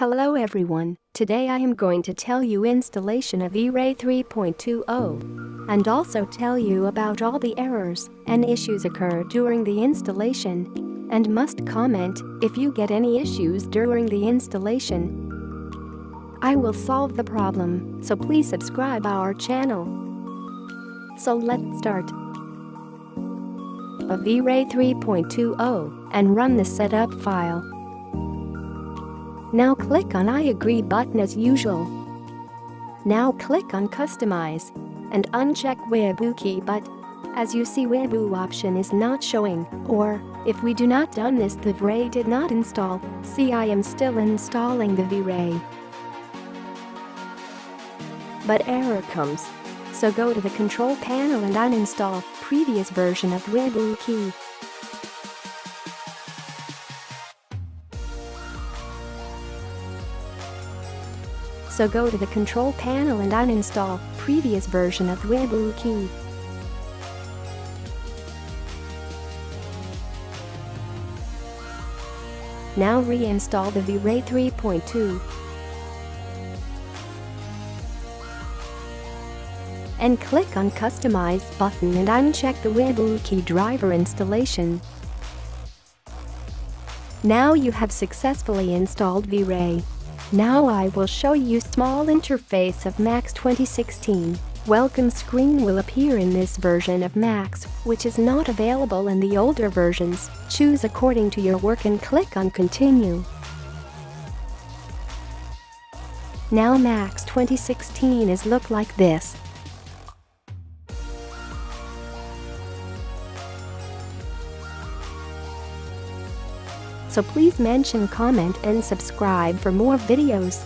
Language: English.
Hello everyone, today I am going to tell you installation of V-Ray 3.20 and also tell you about all the errors and issues occur during the installation and must comment if you get any issues during the installation. I will solve the problem, so please subscribe our channel. So let's start. A V-Ray 3.20 and run the setup file. Now click on I agree button as usual. Now click on customize and uncheck Wibu key but as you see Wibu option is not showing or if we do not done this the V-Ray did not install, see I am still installing the V-Ray. But error comes. So go to the control panel and uninstall previous version of Wibu key. So go to the control panel and uninstall previous version of Wibu key. Now reinstall the V-Ray 3.2 and click on Customize button and uncheck the Wibu key driver installation. Now you have successfully installed V-Ray. Now I will show you small interface of Max 2016. Welcome screen will appear in this version of Max, which is not available in the older versions. Choose according to your work and click on Continue. Now Max 2016 is look like this. So please mention comment and subscribe for more videos.